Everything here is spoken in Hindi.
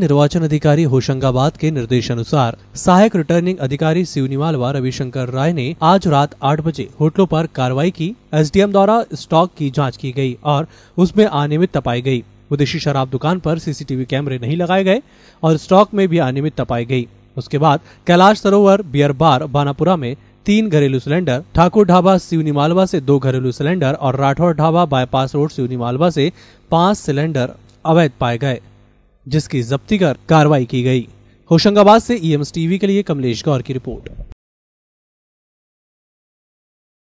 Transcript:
निर्वाचन अधिकारी होशंगाबाद के निर्देशानुसार सहायक रिटर्निंग अधिकारी सिवनी मालवा रविशंकर राय ने आज रात आठ बजे होटलों पर कार्रवाई की, एसडीएम द्वारा स्टॉक की जाँच की गई और उसमें अनियमितता पाई गई। विदेशी शराब दुकान पर सीसीटीवी कैमरे नहीं लगाए गए और स्टॉक में भी अनियमितता पाई गई। उसके बाद कैलाश सरोवर, बियर बार, बानापुरा में तीन घरेलू सिलेंडर, ठाकुर ढाबा सिवनी मालवा से दो घरेलू सिलेंडर और राठौर ढाबा बाईपास रोड सिवनी मालवा से पाँच सिलेंडर अवैध पाए गए। जिसकी जब्ती कर कार्रवाई की गई। होशंगाबाद से ईएमएस टीवी के लिए कमलेश गौर की रिपोर्ट।